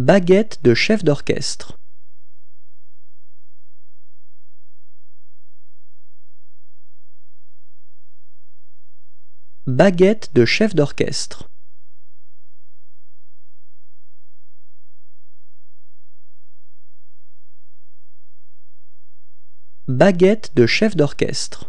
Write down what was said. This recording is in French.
Baguette de chef d'orchestre. Baguette de chef d'orchestre. Baguette de chef d'orchestre.